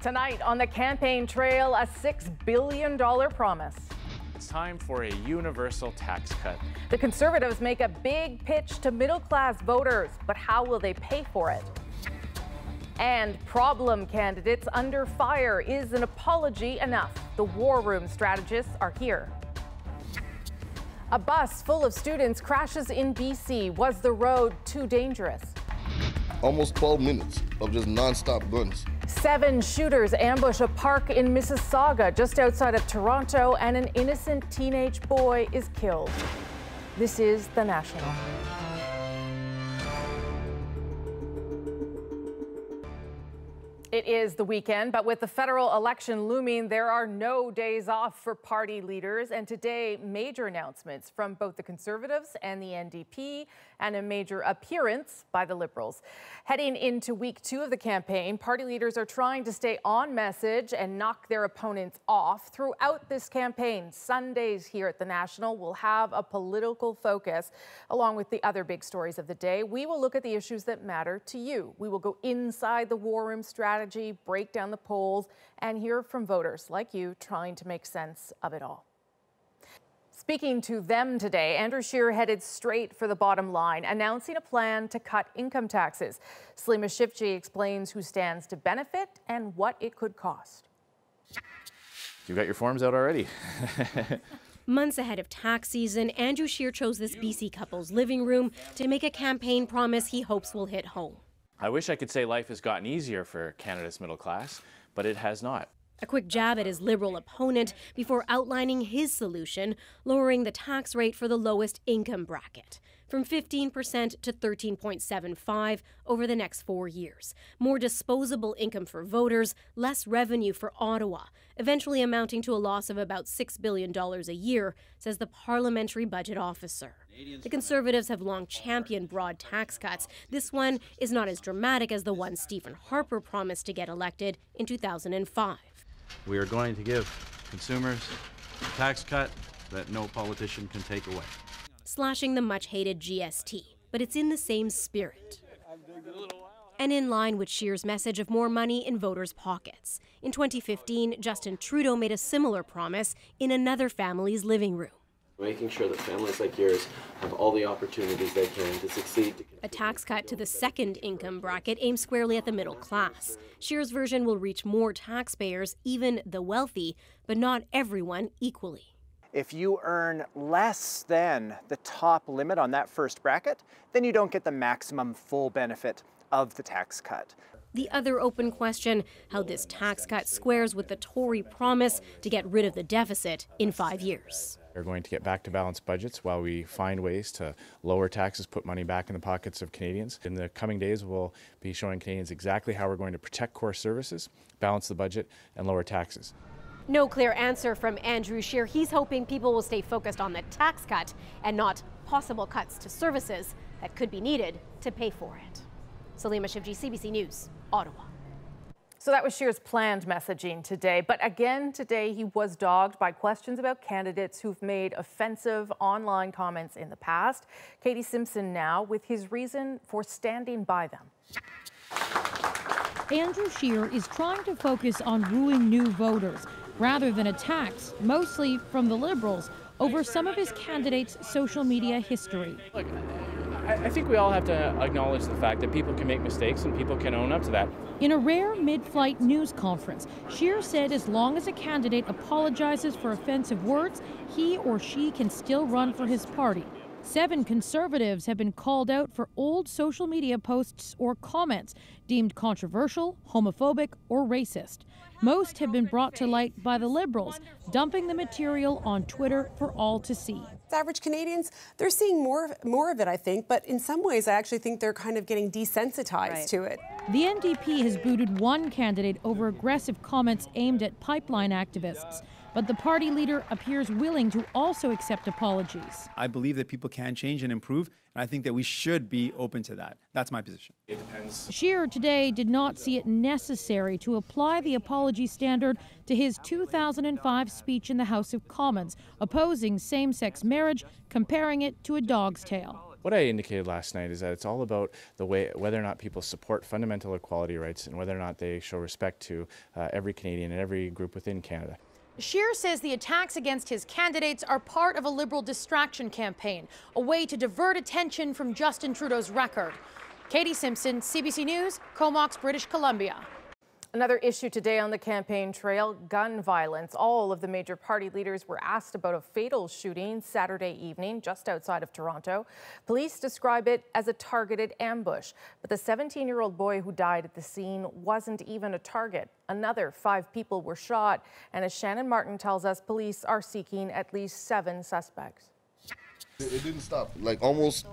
Tonight on the campaign trail, a $6 billion promise. It's time for a universal tax cut. The Conservatives make a big pitch to middle class voters, but how will they pay for it? And problem candidates under fire. Is an apology enough? The war room strategists are here. A bus full of students crashes in BC. Was the road too dangerous? Almost 12 minutes of just nonstop guns. Seven shooters ambush a park in Mississauga just outside of Toronto, and an innocent teenage boy is killed. This is The National. It is the weekend, but with the federal election looming, there are no days off for party leaders. And today, major announcements from both the Conservatives and the NDP, and a major appearance by the Liberals. Heading into week two of the campaign, party leaders are trying to stay on message and knock their opponents off. Throughout this campaign, Sundays here at the National will have a political focus, along with the other big stories of the day. We will look at the issues that matter to you. We will go inside the war room strategy, break down the polls, and hear from voters like you trying to make sense of it all. Speaking to them today, Andrew Scheer headed straight for the bottom line, announcing a plan to cut income taxes. Salima Shivji explains who stands to benefit and what it could cost. You got your forms out already. Months ahead of tax season, Andrew Scheer chose this BC couple's living room to make a campaign promise he hopes will hit home. I wish I could say life has gotten easier for Canada's middle class, but it has not. A quick jab at his Liberal opponent before outlining his solution, lowering the tax rate for the lowest income bracket from 15% to 13.75 over the next four years. More disposable income for voters, less revenue for Ottawa, eventually amounting to a loss of about $6 billion a year, says the parliamentary budget officer. The Conservatives have long championed broad tax cuts. This one is not as dramatic as the one Stephen Harper promised to get elected in 2005. We are going to give consumers a tax cut that no politician can take away. Slashing the much hated GST, but it's in the same spirit. And in line with Scheer's message of more money in voters' pockets. In 2015, Justin Trudeau made a similar promise in another family's living room. Making sure that families like yours have all the opportunities they can to succeed. A tax cut to the second income bracket aims squarely at the middle class. Scheer's version will reach more taxpayers, even the wealthy, but not everyone equally. If you earn less than the top limit on that first bracket, then you don't get the maximum full benefit of the tax cut. The other open question how this tax cut squares with the Tory promise to get rid of the deficit in five years. We're going to get back to balanced budgets while we find ways to lower taxes, put money back in the pockets of Canadians. In the coming days, we'll be showing Canadians exactly how we're going to protect core services, balance the budget, and lower taxes. No clear answer from Andrew Scheer. He's hoping people will stay focused on the tax cut and not possible cuts to services that could be needed to pay for it. Salima Shivji, CBC News, Ottawa. So that was Scheer's planned messaging today. But again, today he was dogged by questions about candidates who've made offensive online comments in the past. Katie Simpson now with his reason for standing by them. Andrew Scheer is trying to focus on wooing new voters rather than attacks, mostly from the Liberals, over some of his candidates' social media history. Look, I think we all have to acknowledge the fact that people can make mistakes and people can own up to that. In a rare mid flight news conference, Scheer said as long as a candidate apologizes for offensive words, he or she can still run for his party. Seven conservatives have been called out for old social media posts or comments deemed controversial, homophobic, or racist. Most have been brought to light by the Liberals, dumping the material on Twitter for all to see. Average Canadians, they're seeing more, more of it, I think, but in some ways, I actually think they're kind of getting desensitized right. to it. The NDP has booted one candidate over aggressive comments aimed at pipeline activists. But the party leader appears willing to also accept apologies. I believe that people can change and improve, and I think that we should be open to that. That's my position. It depends. Scheer today did not see it necessary to apply the apology standard to his 2005 speech in the House of Commons, opposing same sex marriage, comparing it to a dog's tail. What I indicated last night is that it's all about the way whether or not people support fundamental equality rights and whether or not they show respect to uh, every Canadian and every group within Canada. Scheer says the attacks against his candidates are part of a Liberal distraction campaign, a way to divert attention from Justin Trudeau's record. Katie Simpson, CBC News, Comox, British Columbia. Another issue today on the campaign trail gun violence. All of the major party leaders were asked about a fatal shooting Saturday evening just outside of Toronto. Police describe it as a targeted ambush, but the 17 year old boy who died at the scene wasn't even a target. Another five people were shot, and as Shannon Martin tells us, police are seeking at least seven suspects. It, didn't stop. Like almost,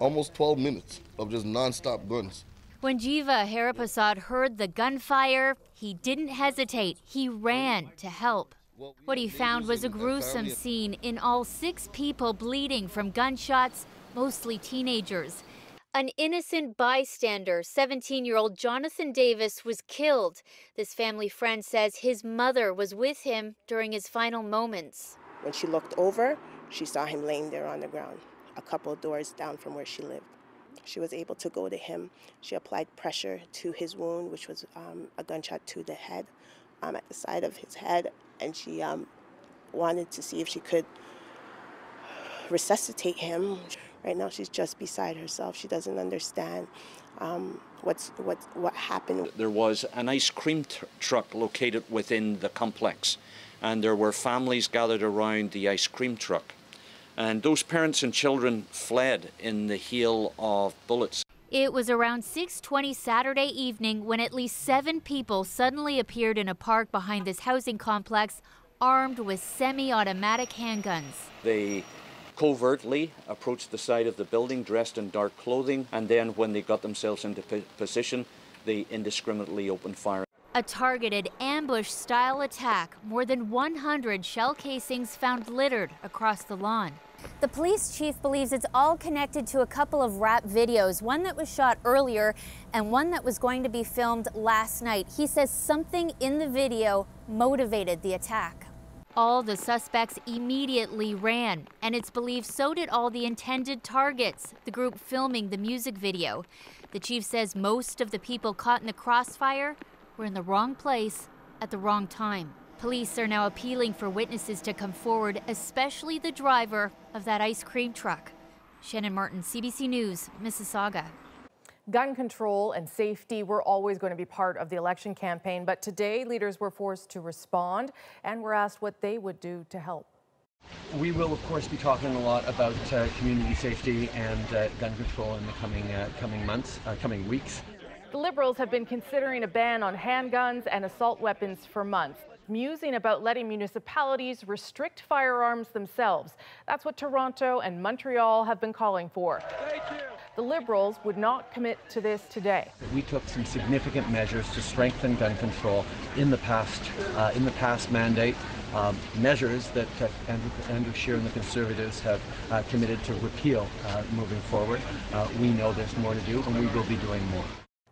almost 12 minutes of just nonstop guns. When Jiva Haripasad heard the gunfire, he didn't hesitate. He ran to help. What he found was a gruesome scene in all six people bleeding from gunshots, mostly teenagers. An innocent bystander, 17 year old Jonathan Davis, was killed. This family friend says his mother was with him during his final moments. When she looked over, she saw him laying there on the ground, a couple of doors down from where she lived. She was able to go to him. She applied pressure to his wound, which was um, a gunshot to the head, um, at the side of his head, and she um, wanted to see if she could resuscitate him. Right now, she's just beside herself. She doesn't understand um, what's what what happened. There was an ice cream tr- truck located within the complex, and there were families gathered around the ice cream truck. And those parents and children fled in the hail of bullets. It was around 6:20 Saturday evening when at least 7 people suddenly appeared in a park behind this housing complex armed with semi-automatic handguns. They covertly approached the side of the building dressed in dark clothing and then when they got themselves into position they indiscriminately opened fire. A targeted ambush style attack, more than 100 shell casings found littered across the lawn. The police chief believes it's all connected to a couple of rap videos, one that was shot earlier and one that was going to be filmed last night. He says something in the video motivated the attack. All the suspects immediately ran, and it's believed so did all the intended targets, the group filming the music video. The chief says most of the people caught in the crossfire were in the wrong place at the wrong time. Police are now appealing for witnesses to come forward, especially the driver of that ice cream truck. Shannon Martin, CBC News, Mississauga. Gun control and safety were always going to be part of the election campaign, but today leaders were forced to respond and were asked what they would do to help. We will, of course, be talking a lot about uh, community safety and uh, gun control in the coming uh, coming months, uh, coming weeks. The Liberals have been considering a ban on handguns and assault weapons for months musing about letting municipalities restrict firearms themselves. That's what Toronto and Montreal have been calling for. The Liberals would not commit to this today. We took some significant measures to strengthen gun control in the past, uh, in the past mandate. Um, measures that uh, Andrew, Andrew Scheer and the Conservatives have uh, committed to repeal uh, moving forward. Uh, we know there's more to do, and we will be doing more.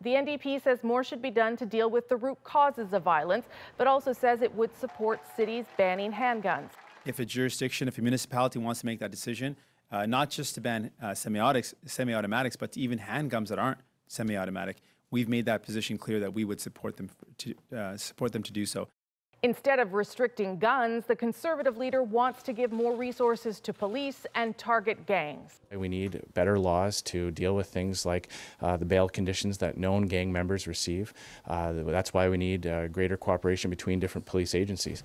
The NDP says more should be done to deal with the root causes of violence, but also says it would support cities banning handguns. If a jurisdiction, if a municipality wants to make that decision, uh, not just to ban uh, semi-automatics, but even handguns that aren't semi-automatic, we've made that position clear that we would support them to uh, support them to do so. Instead of restricting guns, the conservative leader wants to give more resources to police and target gangs. We need better laws to deal with things like uh, the bail conditions that known gang members receive. Uh, that's why we need uh, greater cooperation between different police agencies.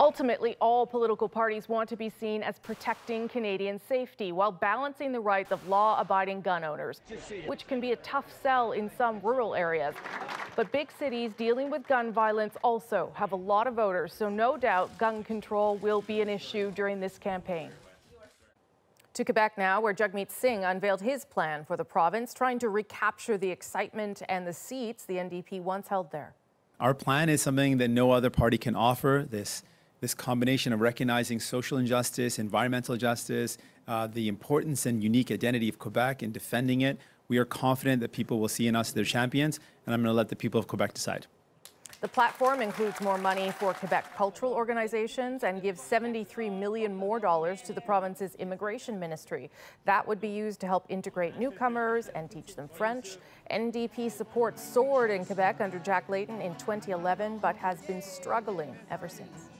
Ultimately, all political parties want to be seen as protecting Canadian safety while balancing the rights of law abiding gun owners, which can be a tough sell in some rural areas. But big cities dealing with gun violence also have a lot of voters, so no doubt gun control will be an issue during this campaign. To Quebec now, where Jagmeet Singh unveiled his plan for the province, trying to recapture the excitement and the seats the NDP once held there. Our plan is something that no other party can offer. This this combination of recognizing social injustice, environmental justice, uh, the importance and unique identity of Quebec and defending it. We are confident that people will see in us their champions, and I'm going to let the people of Quebec decide. The platform includes more money for Quebec cultural organizations and gives 73 million more dollars to the province's immigration ministry. That would be used to help integrate newcomers and teach them French. NDP support soared in Quebec under Jack Layton in 2011, but has been struggling ever since.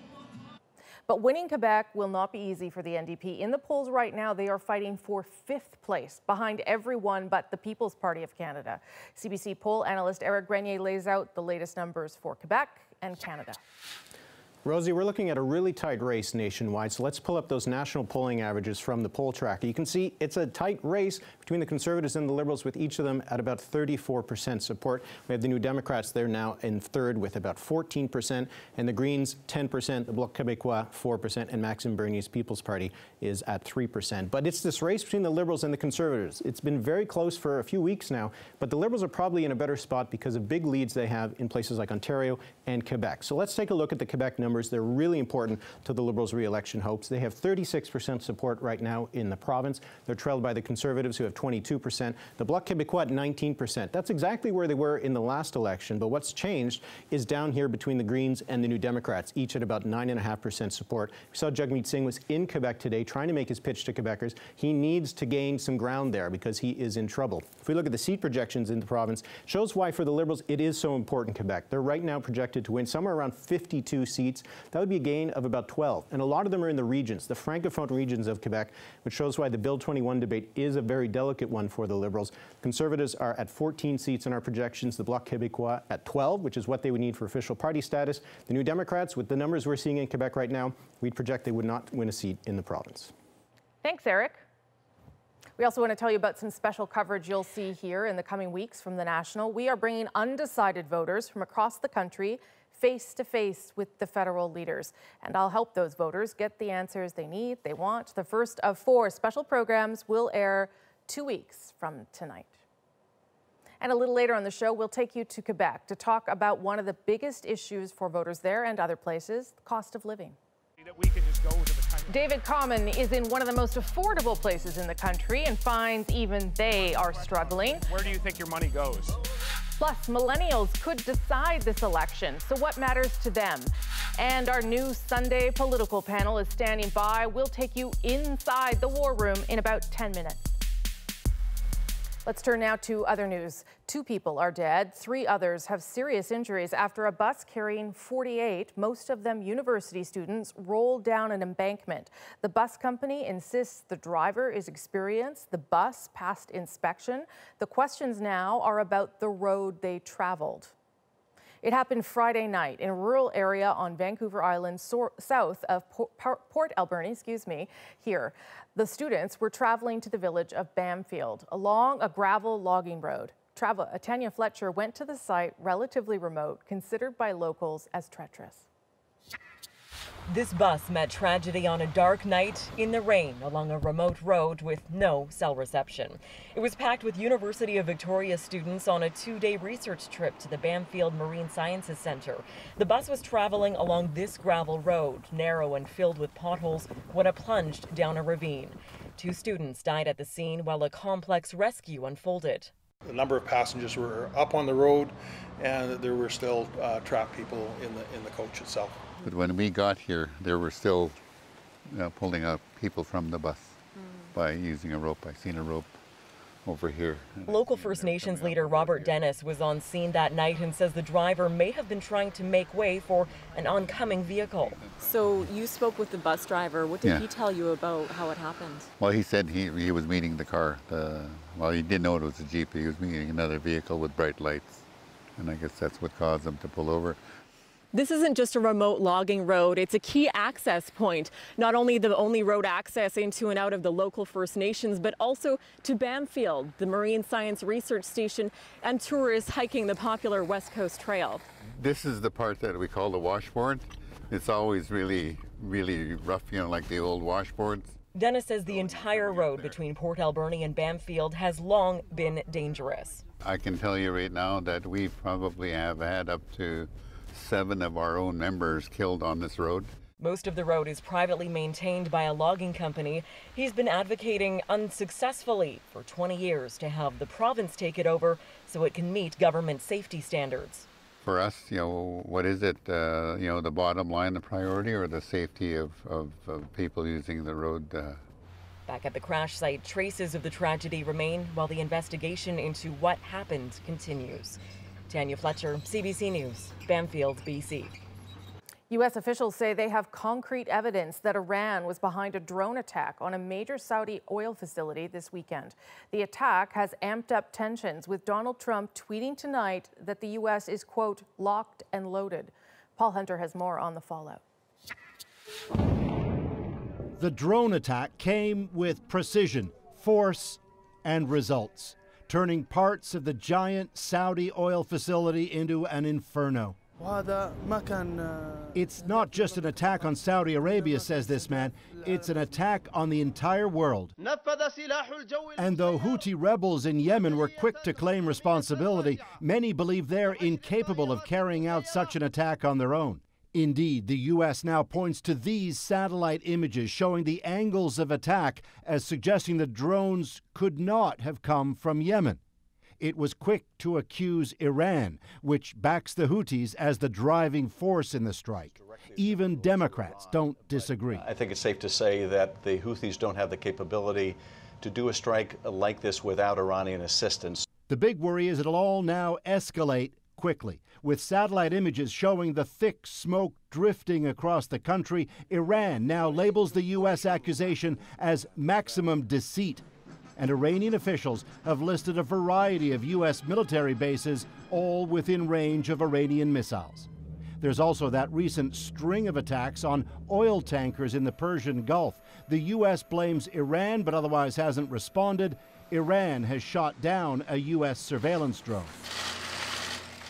But winning Quebec will not be easy for the NDP. In the polls right now, they are fighting for fifth place, behind everyone but the People's Party of Canada. CBC poll analyst Eric Grenier lays out the latest numbers for Quebec and Canada. Rosie, we're looking at a really tight race nationwide, so let's pull up those national polling averages from the poll tracker. You can see it's a tight race between the Conservatives and the Liberals, with each of them at about 34% support. We have the New Democrats there now in third with about 14%, and the Greens 10%, the Bloc Québécois 4%, and Maxime Bernier's People's Party is at 3%. But it's this race between the Liberals and the Conservatives. It's been very close for a few weeks now, but the Liberals are probably in a better spot because of big leads they have in places like Ontario and Quebec. So let's take a look at the Quebec numbers numbers. They're really important to the Liberals' re-election hopes. They have 36% support right now in the province. They're trailed by the Conservatives, who have 22%. The Bloc Québécois at 19%. That's exactly where they were in the last election, but what's changed is down here between the Greens and the New Democrats, each at about 9.5% support. We saw Jagmeet Singh was in Quebec today trying to make his pitch to Quebecers. He needs to gain some ground there because he is in trouble. If we look at the seat projections in the province, shows why for the Liberals it is so important Quebec. They're right now projected to win somewhere around 52 seats. That would be a gain of about 12. And a lot of them are in the regions, the francophone regions of Quebec, which shows why the Bill 21 debate is a very delicate one for the Liberals. Conservatives are at 14 seats in our projections, the Bloc Québécois at 12, which is what they would need for official party status. The New Democrats, with the numbers we're seeing in Quebec right now, we'd project they would not win a seat in the province. Thanks, Eric. We also want to tell you about some special coverage you'll see here in the coming weeks from the National. We are bringing undecided voters from across the country face to face with the federal leaders. And I'll help those voters get the answers they need, they want. The first of four special programs will air two weeks from tonight. And a little later on the show, we'll take you to Quebec to talk about one of the biggest issues for voters there and other places the cost of living. David Common is in one of the most affordable places in the country and finds even they are struggling. Where do you think your money goes? Plus, millennials could decide this election, so what matters to them? And our new Sunday political panel is standing by. We'll take you inside the war room in about 10 minutes. Let's turn now to other news. Two people are dead. Three others have serious injuries after a bus carrying 48, most of them university students, rolled down an embankment. The bus company insists the driver is experienced. The bus passed inspection. The questions now are about the road they traveled. It happened Friday night in a rural area on Vancouver Island, so south of Port Alberni, excuse me, here. The students were traveling to the village of Bamfield along a gravel logging road. Travel, Tanya Fletcher went to the site, relatively remote, considered by locals as treacherous. This bus met tragedy on a dark night in the rain along a remote road with no cell reception. It was packed with University of Victoria students on a two-day research trip to the Bamfield Marine Sciences Center. The bus was traveling along this gravel road, narrow and filled with potholes, when it plunged down a ravine. Two students died at the scene while a complex rescue unfolded. A number of passengers were up on the road, and there were still uh, trapped people in the in the coach itself. But when we got here, there were still uh, pulling out people from the bus mm. by using a rope. I seen a rope over here. Local First Nations leader Robert Dennis was on scene that night and says the driver may have been trying to make way for an oncoming vehicle. So you spoke with the bus driver. What did yeah. he tell you about how it happened? Well, he said he, he was meeting the car. The, well, he didn't know it was a Jeep. He was meeting another vehicle with bright lights. And I guess that's what caused him to pull over. This isn't just a remote logging road, it's a key access point. Not only the only road access into and out of the local First Nations, but also to Bamfield, the Marine Science Research Station, and tourists hiking the popular West Coast Trail. This is the part that we call the washboard. It's always really, really rough, you know, like the old washboards. Dennis says the entire road between Port Alberni and Bamfield has long been dangerous. I can tell you right now that we probably have had up to seven of our own members killed on this road. Most of the road is privately maintained by a logging company. He's been advocating unsuccessfully for 20 years to have the province take it over so it can meet government safety standards. for us, you know, what is it? Uh, you know, the bottom line, the priority, or the safety of, of, of people using the road? Uh... Back at the crash site, traces of the tragedy remain while the investigation into what happened continues. Tanya Fletcher, CBC News, Bamfield, BC. U.S. officials say they have concrete evidence that Iran was behind a drone attack on a major Saudi oil facility this weekend. The attack has amped up tensions, with Donald Trump tweeting tonight that the U.S. is, quote, locked and loaded. Paul Hunter has more on the fallout. The drone attack came with precision, force, and results, turning parts of the giant Saudi oil facility into an inferno. It's not just an attack on Saudi Arabia, says this man. It's an attack on the entire world. And though Houthi rebels in Yemen were quick to claim responsibility, many believe they're incapable of carrying out such an attack on their own. Indeed, the U.S. now points to these satellite images showing the angles of attack as suggesting the drones could not have come from Yemen it was quick to accuse Iran, which backs the Houthis as the driving force in the strike. Even Democrats don't disagree. I think it's safe to say that the Houthis don't have the capability to do a strike like this without Iranian assistance. The big worry is it'll all now escalate quickly. With satellite images showing the thick smoke drifting across the country, Iran now labels the U.S. accusation as maximum deceit and Iranian officials have listed a variety of U.S. military bases, all within range of Iranian missiles. There's also that recent string of attacks on oil tankers in the Persian Gulf. The U.S. blames Iran but otherwise hasn't responded. Iran has shot down a U.S. surveillance drone.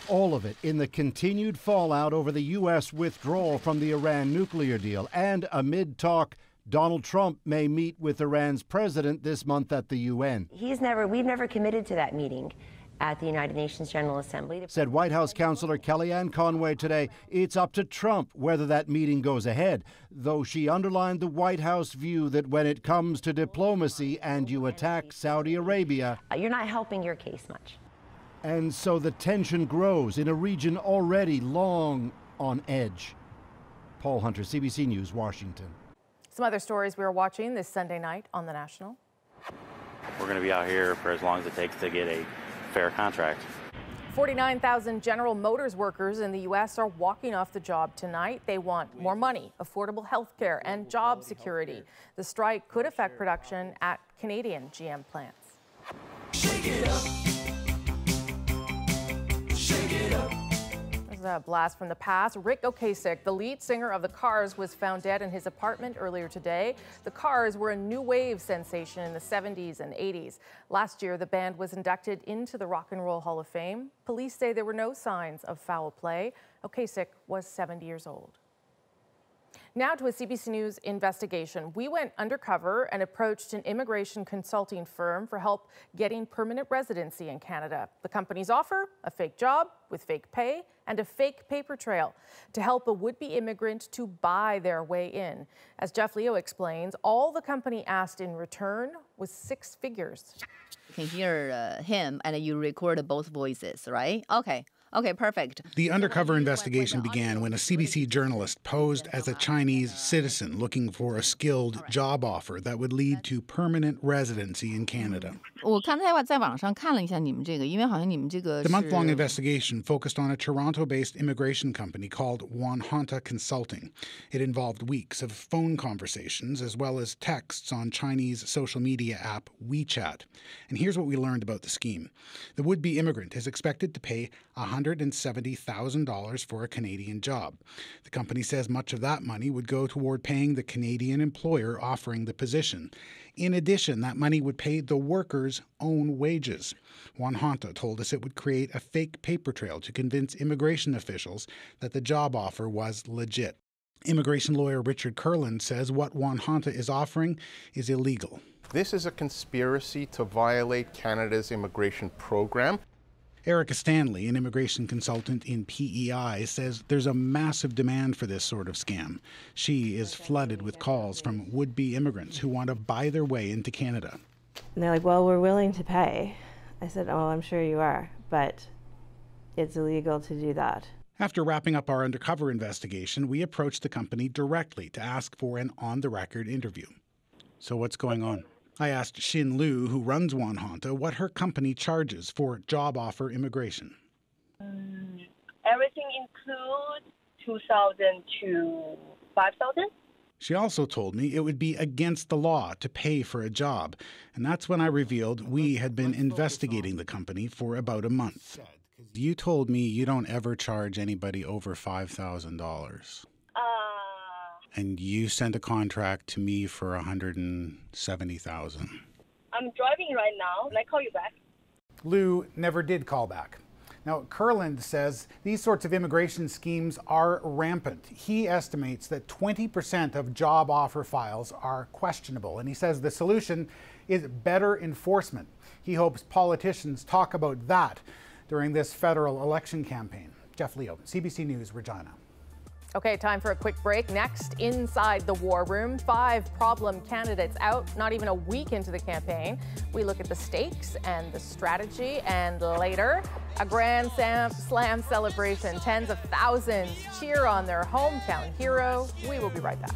All of it in the continued fallout over the U.S. withdrawal from the Iran nuclear deal and amid talk Donald Trump may meet with Iran's president this month at the UN. He's never, we've never committed to that meeting at the United Nations General Assembly. Said White House Counselor Kellyanne Conway today, it's up to Trump whether that meeting goes ahead, though she underlined the White House view that when it comes to diplomacy and you attack Saudi Arabia, uh, you're not helping your case much. And so the tension grows in a region already long on edge. Paul Hunter, CBC News, Washington. Some other stories we are watching this Sunday night on The National. We're going to be out here for as long as it takes to get a fair contract. 49,000 General Motors workers in the U.S. are walking off the job tonight. They want more money, affordable health care, and job security. The strike could affect production at Canadian GM plants. A blast from the past. Ric Ocasek, the lead singer of The Cars, was found dead in his apartment earlier today. The Cars were a new wave sensation in the 70s and 80s. Last year, the band was inducted into the Rock and Roll Hall of Fame. Police say there were no signs of foul play. Ocasek was 70 years old. Now to a CBC News investigation. We went undercover and approached an immigration consulting firm for help getting permanent residency in Canada. The company's offer, a fake job with fake pay and a fake paper trail to help a would-be immigrant to buy their way in. As Jeff Leo explains, all the company asked in return was six figures. You can hear uh, him and you record both voices, right? Okay. Okay, perfect. The undercover investigation began when a CBC journalist posed as a Chinese citizen looking for a skilled job offer that would lead to permanent residency in Canada. The month long investigation focused on a Toronto based immigration company called Wanhanta Consulting. It involved weeks of phone conversations as well as texts on Chinese social media app WeChat. And here's what we learned about the scheme the would be immigrant is expected to pay $170,000 for a Canadian job. The company says much of that money would go toward paying the Canadian employer offering the position. In addition, that money would pay the workers' own wages. Wanhanta told us it would create a fake paper trail to convince immigration officials that the job offer was legit. Immigration lawyer Richard Kurland says what Wanhanta is offering is illegal. This is a conspiracy to violate Canada's immigration program. Erica Stanley, an immigration consultant in PEI, says there's a massive demand for this sort of scam. She is flooded with calls from would be immigrants who want to buy their way into Canada. And they're like, well, we're willing to pay. I said, oh, I'm sure you are, but it's illegal to do that. After wrapping up our undercover investigation, we approached the company directly to ask for an on the record interview. So, what's going on? I asked Xin Lu, who runs Wanhanta, what her company charges for job offer immigration. Um, everything includes 2000 to 5000 she also told me it would be against the law to pay for a job, and that's when I revealed we had been investigating the company for about a month. You told me you don't ever charge anybody over $5,000. And you sent a contract to me for a 170,000. I'm driving right now. Can I call you back? Lu never did call back. Now, Kurland says these sorts of immigration schemes are rampant. He estimates that 20% of job offer files are questionable, and he says the solution is better enforcement. He hopes politicians talk about that during this federal election campaign. Jeff Leo, CBC News, Regina. Okay, time for a quick break. Next, inside the war room, five problem candidates out, not even a week into the campaign. We look at the stakes and the strategy, and later, a grand slam celebration. Tens of thousands cheer on their hometown hero. We will be right back.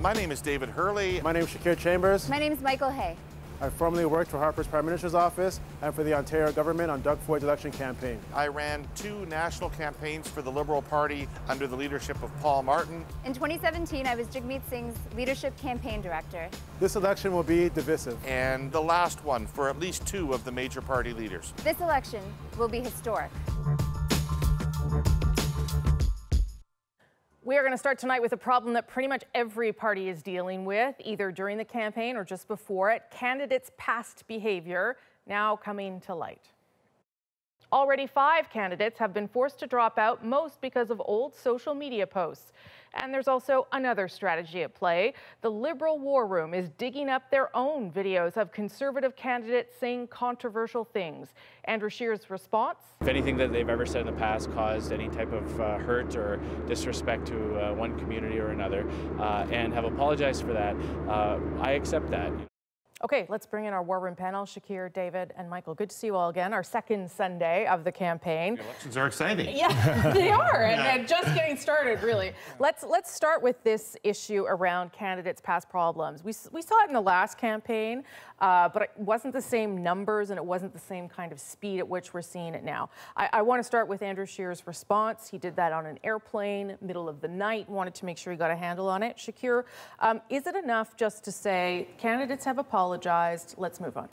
My name is David Herle. My name is Shakir Chambers. My name is Michael Hay. I formerly worked for Harper's Prime Minister's office and for the Ontario government on Doug Ford's election campaign. I ran two national campaigns for the Liberal Party under the leadership of Paul Martin. In 2017, I was Jagmeet Singh's leadership campaign director. This election will be divisive. And the last one for at least two of the major party leaders. This election will be historic. We are going to start tonight with a problem that pretty much every party is dealing with, either during the campaign or just before it candidates' past behavior now coming to light. Already five candidates have been forced to drop out, most because of old social media posts. And there's also another strategy at play. The Liberal War Room is digging up their own videos of conservative candidates saying controversial things. Andrew Scheer's response? If anything that they've ever said in the past caused any type of uh, hurt or disrespect to uh, one community or another uh, and have apologized for that, uh, I accept that. Okay, let's bring in our War Room panel, Shakir, David, and Michael. Good to see you all again. Our second Sunday of the campaign. The elections are exciting. Yeah, they are, and, and, just getting started, really. Let's let's start with this issue around candidates' past problems. We, we saw it in the last campaign, uh, but it wasn't the same numbers and it wasn't the same kind of speed at which we're seeing it now. I, I want to start with Andrew Scheer's response. He did that on an airplane, middle of the night, wanted to make sure he got a handle on it. Shakir, um, is it enough just to say candidates have apologized? apologized. Let's move on.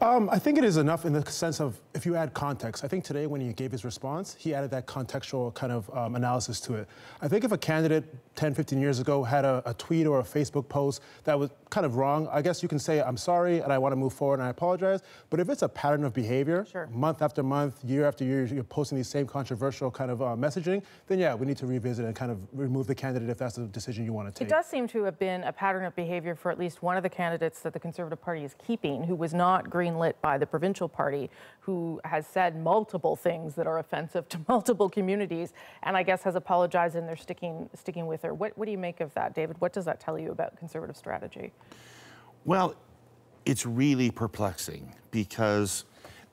Um, I think it is enough in the sense of if you add context. I think today when he gave his response, he added that contextual kind of um, analysis to it. I think if a candidate 10, 15 years ago had a, a, tweet or a Facebook post that was kind of wrong, I guess you can say, I'm sorry and I want to move forward and I apologize. But if it's a pattern of behavior, sure. month after month, year after year, you're posting these same controversial kind of uh, messaging, then yeah, we need to revisit and kind of remove the candidate if that's the decision you want to take. It does seem to have been a pattern of behavior for at least one of the candidates that the Conservative Party is keeping, who was not greenlit by the provincial party, who has said multiple things that are offensive to multiple communities, and I guess has apologized and they're sticking sticking with her. What, what do you make of that, David? What does that tell you about Conservative strategy? Well, it's really perplexing because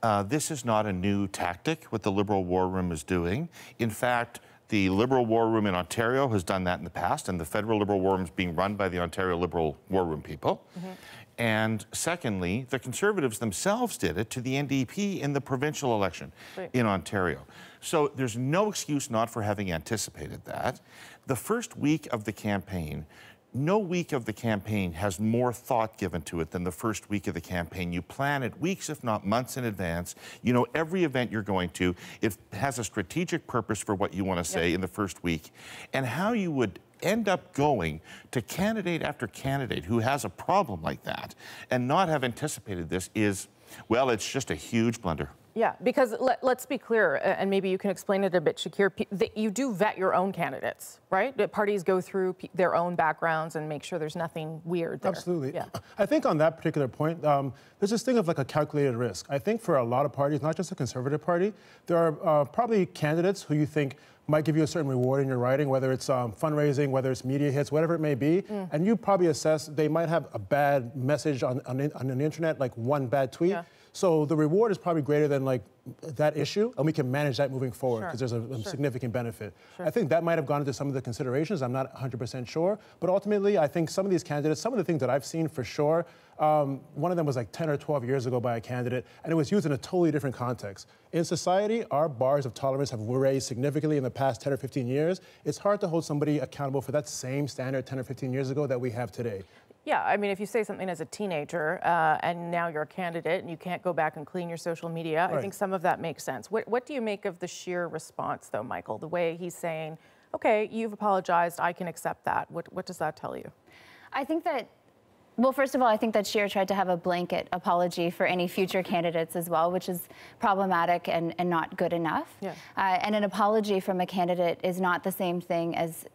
uh, this is not a new tactic, what the Liberal War Room is doing. In fact, the Liberal War Room in Ontario has done that in the past, and the federal Liberal War Room is being run by the Ontario Liberal War Room people. Mm-hmm. And secondly, the Conservatives themselves did it to the NDP in the provincial election right. in Ontario. So there's no excuse not for having anticipated that. The first week of the campaign, no week of the campaign has more thought given to it than the first week of the campaign. You plan it weeks, if not months in advance. You know every event you're going to. It has a strategic purpose for what you want to say yep. in the first week. And how you would end up going to candidate after candidate who has a problem like that and not have anticipated this is, well, it's just a huge blunder. Yeah, because let, us be clear, and maybe you can explain it a bit, Shakir. That you do vet your own candidates, right? That parties go through their own backgrounds and make sure there's nothing weird there. Absolutely. Yeah. I think on that particular point, um, there's this thing of like a calculated risk. I think for a lot of parties, not just the Conservative Party, there are uh, probably candidates who you think might give you a certain reward in your writing, whether it's um, fundraising, whether it's media hits, whatever it may be. Mm. And you probably assess they might have a bad message on, on, on the internet, like one bad tweet. Yeah. So the reward is probably greater than like that issue, and we can manage that moving forward Sure. because there's a, a Sure. significant benefit. Sure. I think that might have gone into some of the considerations. I'm not 100% sure, but ultimately, I think some of these candidates, some of the things that I've seen for sure. Um, one of them was like 10 or 12 years ago by a candidate, and it was used in a totally different context. In society, our bars of tolerance have raised significantly in the past 10 or 15 years. It's hard to hold somebody accountable for that same standard 10 or 15 years ago that we have today. Yeah, I mean, if you say something as a teenager uh, and now you're a candidate and you can't go back and clean your social media, I think some of that makes sense. What, what do you make of the Scheer response, though, Michael? The way he's saying, okay, you've apologized, I can accept that. What, what does that tell you? I think that, well, first of all, I think that Scheer tried to have a blanket apology for any future candidates as well, which is problematic and, and not good enough. Yeah. Uh, and an apology from a candidate is not the same thing as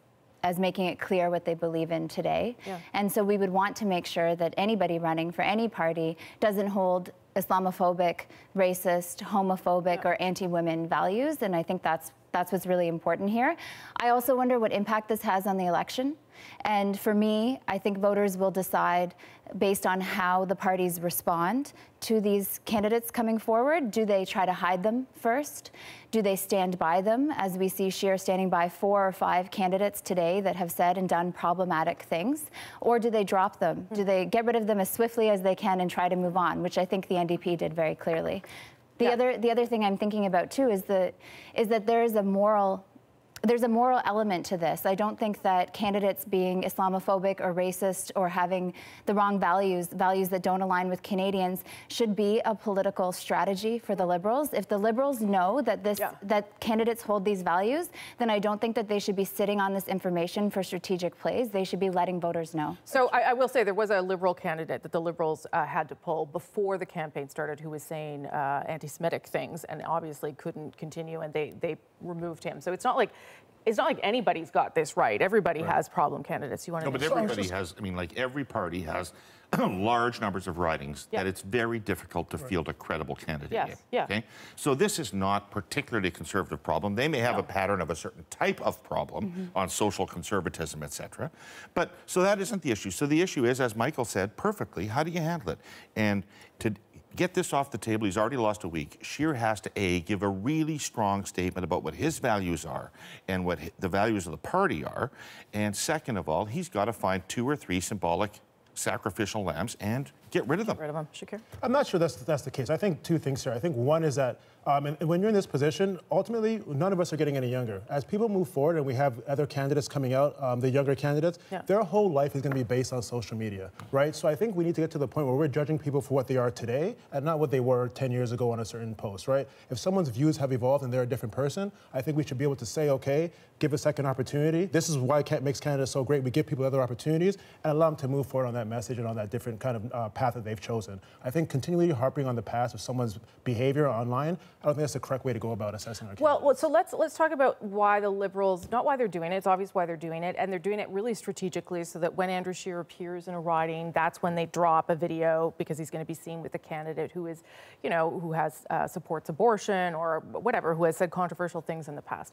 as making it clear what they believe in today. Yeah. And so we would want to make sure that anybody running for any party doesn't hold Islamophobic, racist, homophobic, or anti-women values. And I think that's that's what's really important here. I also wonder what impact this has on the election. And for me, I think voters will decide based on how the parties respond to these candidates coming forward. Do they try to hide them first? Do they stand by them, as we see Scheer standing by four or five candidates today that have said and done problematic things? Or do they drop them? Do they get rid of them as swiftly as they can and try to move on, which I think the NDP did very clearly. The other the other thing I'm thinking about too is that is that there is a moral there's a moral element to this. I don't think that candidates being Islamophobic or racist or having the wrong values, values that don't align with Canadians, should be a political strategy for the Liberals. If the Liberals know that this that candidates hold these values, then I don't think that they should be sitting on this information for strategic plays. They should be letting voters know. So I, I will say there was a Liberal candidate that the Liberals uh, had to pull before the campaign started who was saying uh, anti-Semitic things and obviously couldn't continue and they, they removed him. So it's not like it's not like anybody's got this right. Everybody has problem candidates. You want to? No, to but everybody has, I mean, like every party has large numbers of ridings Yeah. that it's very difficult to field a credible candidate Yes, in. yeah. Okay? So this is not particularly a conservative problem. They may have a pattern of a certain type of problem Mm-hmm. on social conservatism, et cetera. But so that isn't the issue. So the issue is, as Michael said perfectly, how do you handle it? And to get this off the table, he's already lost a week. Scheer has to A, give a really strong statement about what his values are and what the values of the party are. And second of all, he's got to find two or three symbolic sacrificial lambs and get rid of them. rid of them, Shakir. I'm not sure that's that's the case. I think two things here. I think one is that um, and, and when you're in this position, ultimately none of us are getting any younger. As people move forward and we have other candidates coming out, um, the younger candidates, Yeah. their whole life is going to be based on social media, right? So I think we need to get to the point where we're judging people for what they are today and not what they were 10 years ago on a certain post, right? If someone's views have evolved and they're a different person, I think we should be able to say, okay, give a second opportunity. This is why it makes Canada so great. We give people other opportunities and allow them to move forward on that message and on that different kind of uh, path that they've chosen. I think continually harping on the past of someone's behavior online, I don't think that's the correct way to go about assessing our Well, well, so let's let's talk about why the Liberals, not why they're doing it. It's obvious why they're doing it, and they're doing it really strategically, so that when Andrew Scheer appears in a riding, that's when they drop a video because he's going to be seen with a candidate who is, you know, who has uh, supports abortion or whatever, who has said controversial things in the past.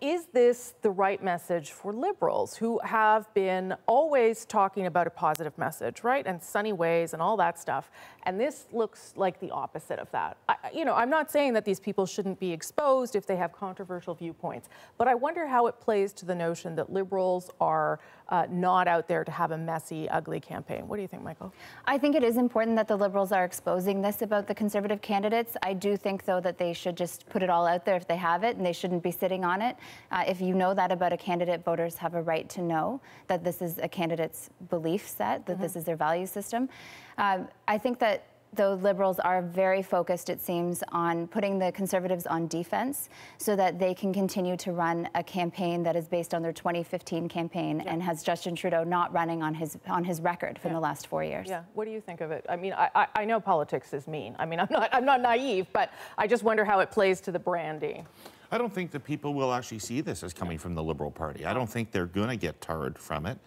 Is this the right message for liberals who have been always talking about a positive message, right? And sunny ways and all that stuff. And this looks like the opposite of that. I, you know, I'm not saying that these people shouldn't be exposed if they have controversial viewpoints, but I wonder how it plays to the notion that liberals are uh, not out there to have a messy, ugly campaign. What do you think, Michael? I think it is important that the Liberals are exposing this about the Conservative candidates. I do think, though, that they should just put it all out there if they have it, and they shouldn't be sitting on it. Uh, if you know that about a candidate, voters have a right to know that this is a candidate's belief set, that this is their value system. Um, I think that the Liberals are very focused, it seems, on putting the Conservatives on defense so that they can continue to run a campaign that is based on their 2015 campaign and has Justin Trudeau not running on his on his record from the last four years. Yeah. What do you think of it? I mean, I, I, I know politics is mean. I mean, I'm not I'm not naive, but I just wonder how it plays to the branding. I don't think that people will actually see this as coming from the Liberal Party. I don't think they're going to get tarred from it.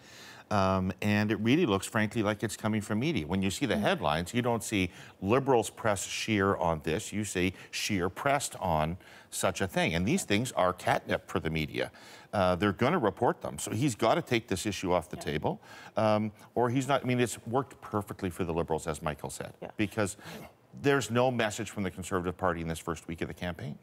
Um, and it really looks, frankly, like it's coming from media. When you see the headlines, you don't see liberals press Scheer on this. You see Scheer pressed on such a thing. And these things are catnip for the media. Uh, they're going to report them. So he's got to take this issue off the yeah. table, um, or he's not. I mean, it's worked perfectly for the Liberals, as Michael said, yeah. because there's no message from the Conservative Party in this first week of the campaign.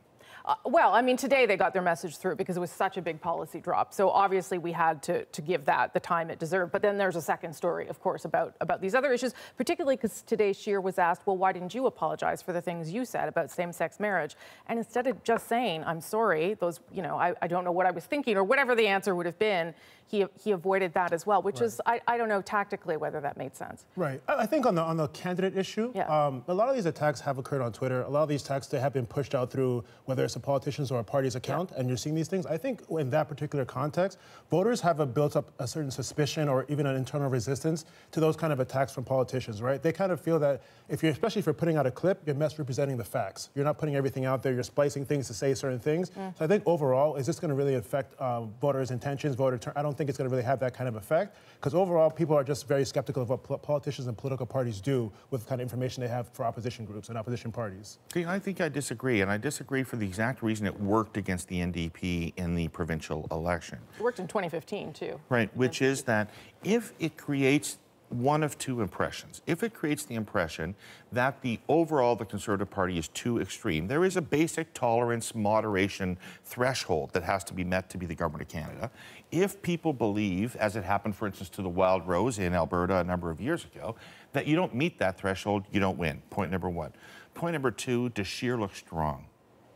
Uh, well, I mean, today they got their message through because it was such a big policy drop. So obviously we had to, to give that the time it deserved. But then there's a second story, of course, about, about these other issues, particularly because today Scheer was asked, well, why didn't you apologize for the things you said about same-sex marriage? And instead of just saying, I'm sorry, those, you know, I, I don't know what I was thinking or whatever the answer would have been, he, he avoided that as well, which right. is, I, I don't know tactically whether that made sense. Right. I think on the, on the candidate issue, yeah. um, a lot of these attacks have occurred on Twitter. A lot of these attacks, they have been pushed out through whether it's a politician's or a party's account, yeah. and you're seeing these things. I think in that particular context, voters have a built up a certain suspicion or even an internal resistance to those kind of attacks from politicians, right? They kind of feel that if you're, especially if you're putting out a clip, you're misrepresenting the facts. You're not putting everything out there, you're splicing things to say certain things. Mm. So I think overall, is this going to really affect um, voters' intentions, voter turn? I don't think it's going to really have that kind of effect because overall people are just very skeptical of what politicians and political parties do with the kind of information they have for opposition groups and opposition parties. See, I think I disagree, and I disagree for the exact reason it worked against the NDP in the provincial election. It worked in 2015 too. Right, which is that if it creates one of two impressions. If it creates the impression that the overall the Conservative Party is too extreme, there is a basic tolerance, moderation threshold that has to be met to be the government of Canada. If people believe, as it happened, for instance, to the Wild Rose in Alberta a number of years ago, that you don't meet that threshold, you don't win. Point number one. Point number two, does looks strong?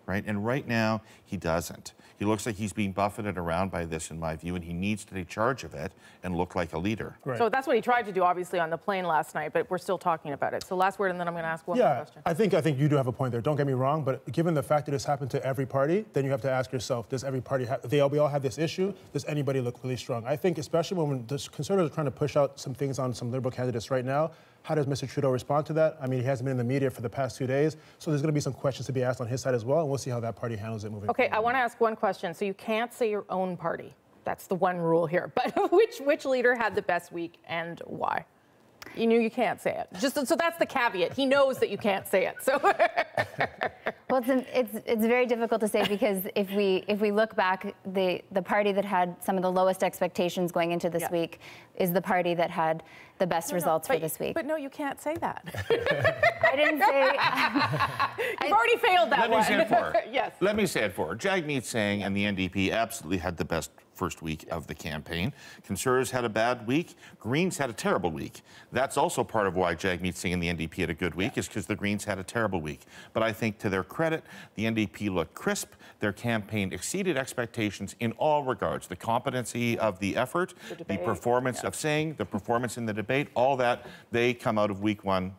Right? And right now, he doesn't. He looks like he's being buffeted around by this, in my view, and he needs to take charge of it and look like a leader. Right. So that's what he tried to do, obviously, on the plane last night, but we're still talking about it. So last word, and then I'm going to ask one yeah, more question. I think, I think you do have a point there. Don't get me wrong, but given the fact that it's happened to every party, then you have to ask yourself, does every party, have, they all, we all have this issue, does anybody look really strong? I think especially when the conservatives are trying to push out some things on some liberal candidates right now, how does Mr. Trudeau respond to that? I mean, he hasn't been in the media for the past two days, so there's going to be some questions to be asked on his side as well, and we'll see how that party handles it moving okay, forward. I want to ask one question. So you can't say your own party. That's the one rule here. But which which leader had the best week and why? You knew you can't say it. Just so that's the caveat. He knows that you can't say it. So. well, it's, it's it's very difficult to say because if we if we look back, the the party that had some of the lowest expectations going into this yeah. week is the party that had the best no, results no, for this week. But no, you can't say that. I didn't say. You've already failed that Let one. me say it for her. yes. Let me say it for her. Jagmeet Singh and the NDP absolutely had the best first week of the campaign. Conservatives had a bad week. Greens had a terrible week. That's also part of why Jagmeet Singh and the NDP had a good week, is because the Greens had a terrible week. But I think to their credit, the NDP looked crisp. Their campaign exceeded expectations in all regards. The competency of the effort, the, the performance yeah. of Singh, the performance in the debate, all that, they come out of week one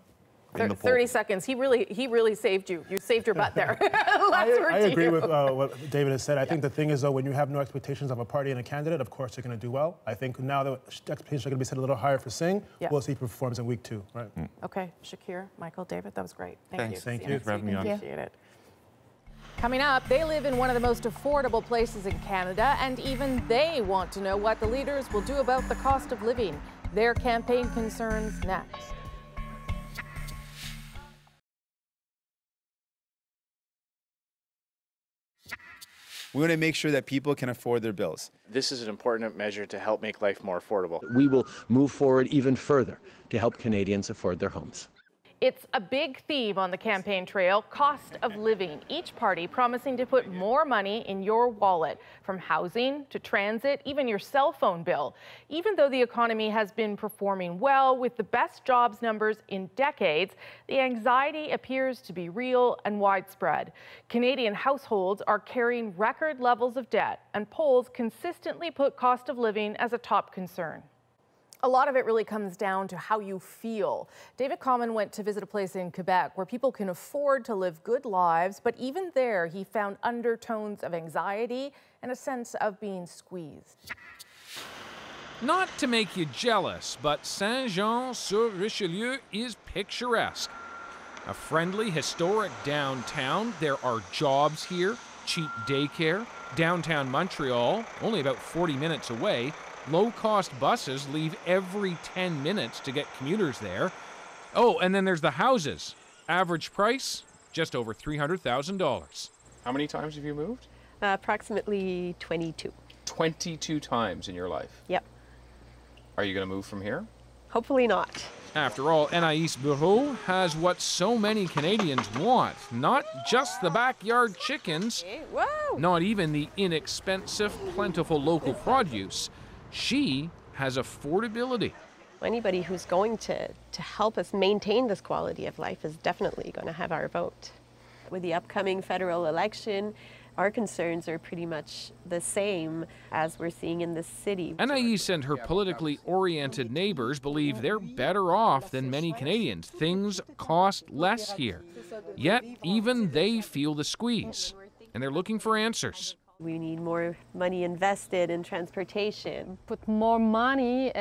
30 seconds. He really, he really saved you. You saved your butt there. I, I agree with uh, what David has said. I yeah. think the thing is, though, when you have no expectations of a party and a candidate, of course you're going to do well. I think now the expectations are going to be set a little higher for Singh. Yeah. We'll see if he performs in week two. Right. Mm. Okay, Shakir, Michael, David, that was great. Thank Thanks. you. Thank you for having me on. Appreciate it. Coming up, they live in one of the most affordable places in Canada, and even they want to know what the leaders will do about the cost of living. Their campaign concerns next. We want to make sure that people can afford their bills. This is an important measure to help make life more affordable. We will move forward even further to help Canadians afford their homes. It's a big theme on the campaign trail cost of living. Each party promising to put more money in your wallet, from housing to transit, even your cell phone bill. Even though the economy has been performing well with the best jobs numbers in decades, the anxiety appears to be real and widespread. Canadian households are carrying record levels of debt, and polls consistently put cost of living as a top concern a lot of it really comes down to how you feel. David Common went to visit a place in Quebec where people can afford to live good lives, but even there he found undertones of anxiety and a sense of being squeezed. Not to make you jealous, but Saint Jean sur Richelieu is picturesque. A friendly, historic downtown. There are jobs here, cheap daycare, downtown Montreal, only about 40 minutes away, low cost buses leave every 10 minutes to get commuters there. Oh, and then there's the houses. Average price, just over $300,000. How many times have you moved? Uh, approximately 22. 22 times in your life. Yep. Are you going to move from here? Hopefully not. After all, Anaïs Bureau has what so many Canadians want not just the backyard chickens, not even the inexpensive, plentiful local produce. She has affordability. Anybody who's going to, to help us maintain this quality of life is definitely going to have our vote. With the upcoming federal election, our concerns are pretty much the same as we're seeing in the city. Anaïs and her politically oriented neighbors believe they're better off than many Canadians. Things cost less here. Yet, even they feel the squeeze, and they're looking for answers. We need more money invested in transportation. Put more money uh,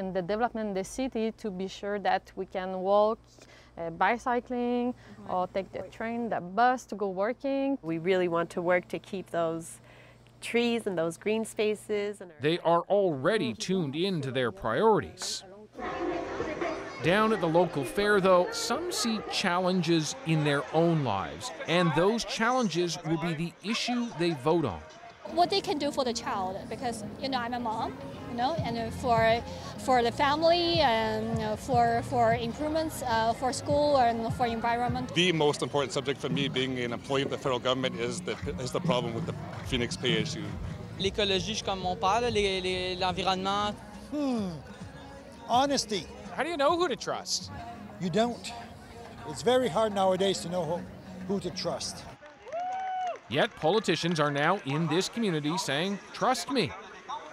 in the development of the city to be sure that we can walk uh, bicycling or take the train, the bus to go working. We really want to work to keep those trees and those green spaces. And they are already tuned into their priorities. Down at the local fair, though, some see challenges in their own lives, and those challenges will be the issue they vote on. What they can do for the child, because you know I'm a mom, you know, and for for the family and for for improvements uh, for school and for environment. The most important subject for me, being an employee of the federal government, is the is the problem with the Phoenix Pay issue. L'écologie, comme on parle, l'environnement. Hmm. Honesty. How do you know who to trust? You don't. It's very hard nowadays to know who, who to trust. Yet politicians are now in this community saying, trust me.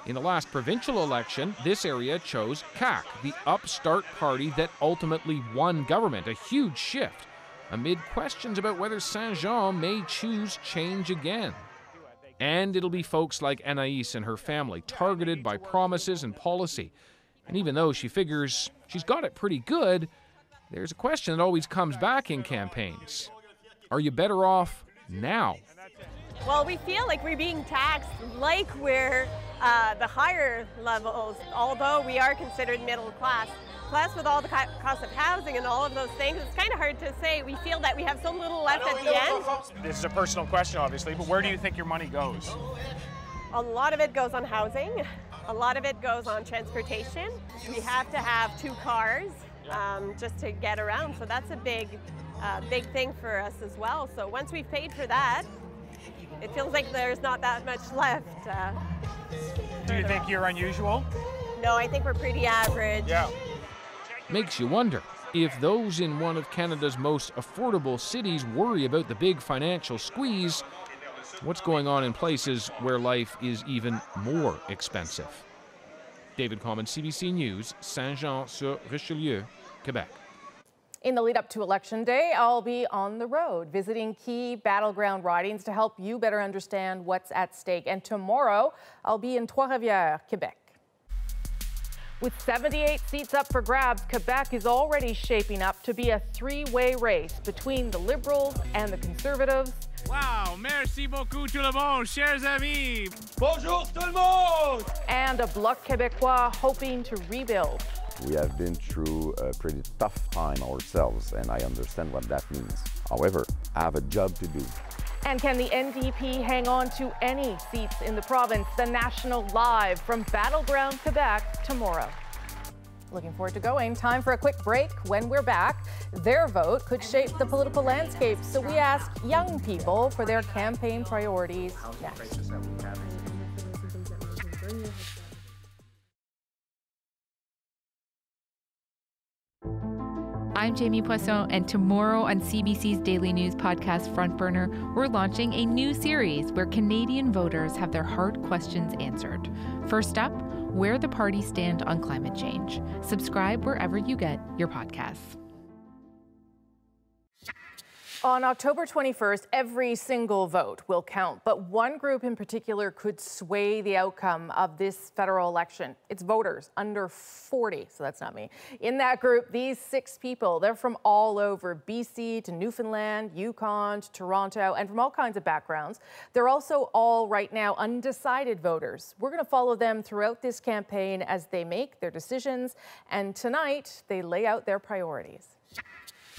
In the last provincial election, this area chose CAQ, the upstart party that ultimately won government, a huge shift, amid questions about whether Saint Jean may choose change again. And it'll be folks like Anaïs and her family targeted by promises and policy. And even though she figures she's got it pretty good, there's a question that always comes back in campaigns Are you better off now? Well, we feel like we're being taxed like we're uh, the higher levels, although we are considered middle class. Plus, with all the cost of housing and all of those things, it's kind of hard to say. We feel that we have so little left at the end. This is a personal question, obviously, but where do you think your money goes? A lot of it goes on housing. A lot of it goes on transportation. We have to have two cars um, just to get around, so that's a big, uh, big thing for us as well. So once we've paid for that, it feels like there's not that much left. Uh, Do you think you're unusual? No, I think we're pretty average. Yeah. Makes you wonder if those in one of Canada's most affordable cities worry about the big financial squeeze, what's going on in places where life is even more expensive? David Common, CBC News, Saint Jean sur Richelieu, Quebec. In the lead up to Election Day, I'll be on the road visiting key battleground ridings to help you better understand what's at stake. And tomorrow, I'll be in Trois-Rivières, Quebec. With 78 seats up for grabs, Quebec is already shaping up to be a three way race between the Liberals and the Conservatives. Wow, merci beaucoup tout le monde, chers amis. Bonjour tout le monde. And a Bloc Québécois hoping to rebuild. We have been through a pretty tough time ourselves, and I understand what that means. However, I have a job to do. And can the NDP hang on to any seats in the province? The National Live from Battleground Quebec tomorrow. Looking forward to going. Time for a quick break. When we're back, their vote could shape the political landscape. So we ask young people for their campaign priorities next. I'm Jamie Poisson, and tomorrow on CBC's Daily News podcast Front Burner, we're launching a new series where Canadian voters have their hard questions answered. First up, where the parties stand on climate change. Subscribe wherever you get your podcasts. On October 21st, every single vote will count, but one group in particular could sway the outcome of this federal election. It's voters under 40, so that's not me. In that group, these six people, they're from all over BC to Newfoundland, Yukon to Toronto, and from all kinds of backgrounds. They're also all right now undecided voters. We're going to follow them throughout this campaign as they make their decisions, and tonight they lay out their priorities.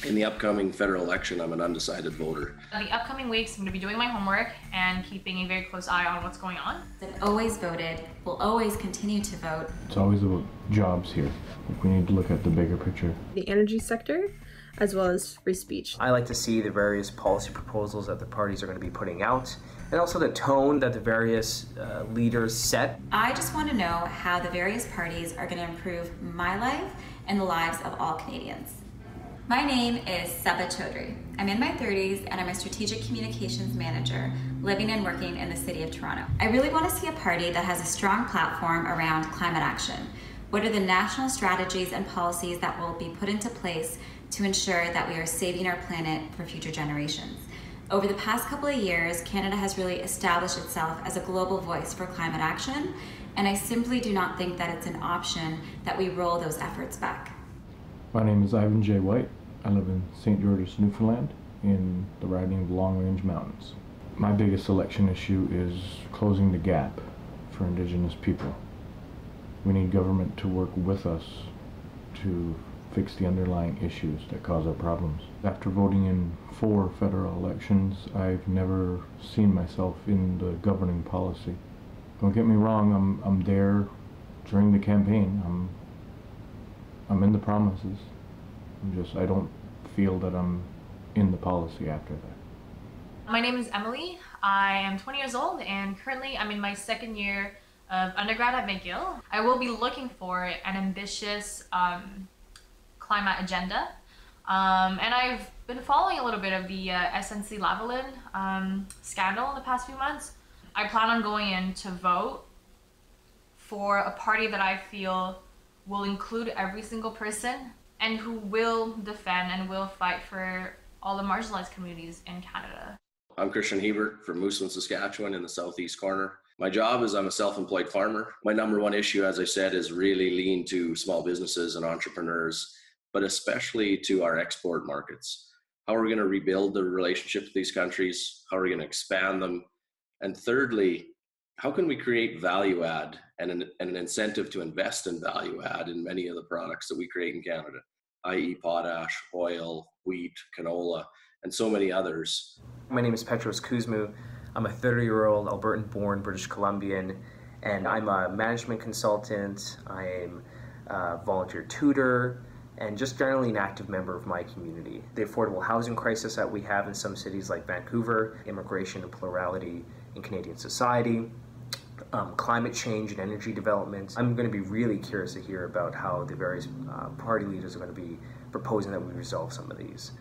In the upcoming federal election, I'm an undecided voter. In the upcoming weeks, I'm going to be doing my homework and keeping a very close eye on what's going on. I've always voted, will always continue to vote. It's always about jobs here. we need to look at the bigger picture. The energy sector, as well as free speech. I like to see the various policy proposals that the parties are going to be putting out, and also the tone that the various uh, leaders set. I just want to know how the various parties are going to improve my life and the lives of all Canadians. My name is Saba Chaudhry. I'm in my 30s and I'm a strategic communications manager living and working in the city of Toronto. I really want to see a party that has a strong platform around climate action. What are the national strategies and policies that will be put into place to ensure that we are saving our planet for future generations? Over the past couple of years, Canada has really established itself as a global voice for climate action, and I simply do not think that it's an option that we roll those efforts back. My name is Ivan J. White. I live in St. George's, Newfoundland, in the riding of Long Range Mountains. My biggest election issue is closing the gap for Indigenous people. We need government to work with us to fix the underlying issues that cause our problems. After voting in four federal elections, I've never seen myself in the governing policy. Don't get me wrong, I'm, I'm there during the campaign. I'm I'm in the promises. I'm just, I don't feel that I'm in the policy after that. My name is Emily. I am 20 years old and currently I'm in my second year of undergrad at McGill. I will be looking for an ambitious um, climate agenda. Um, and I've been following a little bit of the uh, SNC Lavalin um, scandal in the past few months. I plan on going in to vote for a party that I feel will include every single person and who will defend and will fight for all the marginalized communities in Canada. I'm Christian Hebert from Moosomin, Saskatchewan in the southeast corner. My job is I'm a self-employed farmer. My number one issue, as I said, is really lean to small businesses and entrepreneurs, but especially to our export markets. How are we going to rebuild the relationship with these countries? How are we going to expand them? And thirdly, how can we create value add and an, and an incentive to invest in value add in many of the products that we create in Canada, i.e., potash, oil, wheat, canola, and so many others. My name is Petros Kuzmu. I'm a 30 year old Albertan born British Columbian, and I'm a management consultant. I am a volunteer tutor and just generally an active member of my community. The affordable housing crisis that we have in some cities like Vancouver, immigration and plurality in Canadian society, um, climate change and energy development. I'm going to be really curious to hear about how the various uh, party leaders are going to be proposing that we resolve some of these.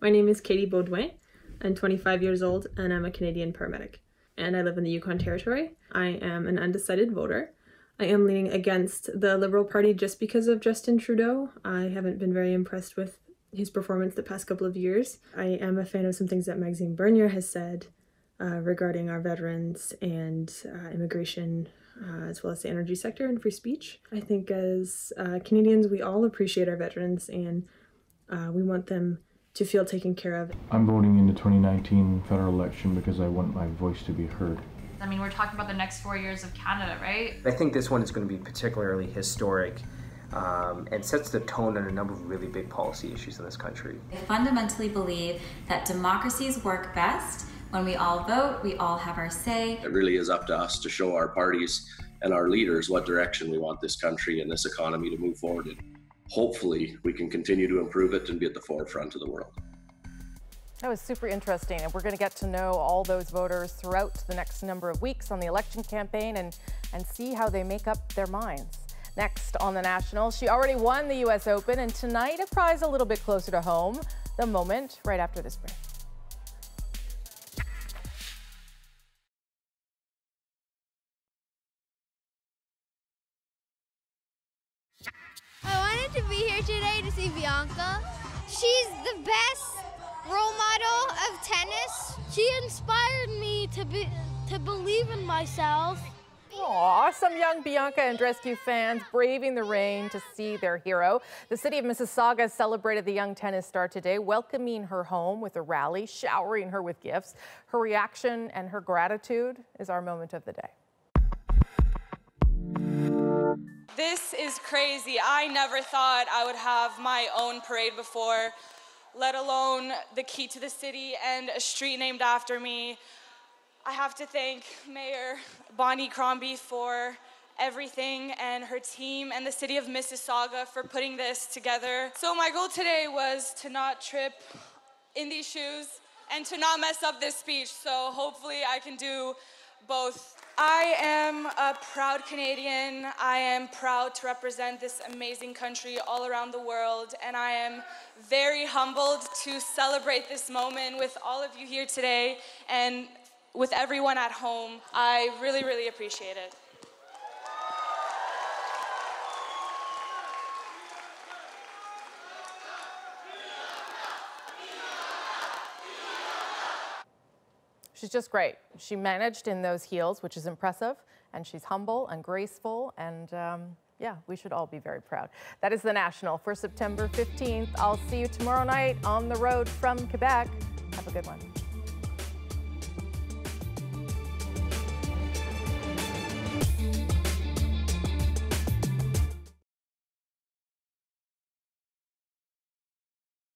My name is Katie Baudouin. I'm 25 years old and I'm a Canadian paramedic. And I live in the Yukon Territory. I am an undecided voter. I am leaning against the Liberal Party just because of Justin Trudeau. I haven't been very impressed with his performance the past couple of years. I am a fan of some things that Maxime Bernier has said uh, regarding our veterans and uh, immigration, uh, as well as the energy sector and free speech. I think as uh, Canadians, we all appreciate our veterans and uh, we want them to feel taken care of. I'm voting in the 2019 federal election because I want my voice to be heard. I mean, we're talking about the next four years of Canada, right? I think this one is going to be particularly historic. Um, and sets the tone on a number of really big policy issues in this country. I fundamentally believe that democracies work best when we all vote, we all have our say. It really is up to us to show our parties and our leaders what direction we want this country and this economy to move forward in. Hopefully, we can continue to improve it and be at the forefront of the world. That was super interesting, and we're going to get to know all those voters throughout the next number of weeks on the election campaign and, and see how they make up their minds. Next on the National, she already won the U.S. Open, and tonight a prize a little bit closer to home. The moment right after this break. I wanted to be here today to see Bianca. She's the best role model of tennis. She inspired me to be to believe in myself. Aw, some young Bianca Andreescu fans braving the rain to see their hero. The city of Mississauga celebrated the young tennis star today, welcoming her home with a rally, showering her with gifts. Her reaction and her gratitude is our moment of the day. This is crazy. I never thought I would have my own parade before, let alone the key to the city and a street named after me. I have to thank Mayor Bonnie Crombie for everything and her team and the city of Mississauga for putting this together. So my goal today was to not trip in these shoes and to not mess up this speech. So hopefully I can do both. I am a proud Canadian. I am proud to represent this amazing country all around the world, and I am very humbled to celebrate this moment with all of you here today and with everyone at home. I really, really appreciate it. She's just great. She managed in those heels, which is impressive, and she's humble and graceful, and um, yeah, we should all be very proud. That is the National for September 15th. I'll see you tomorrow night on the road from Quebec. Have a good one.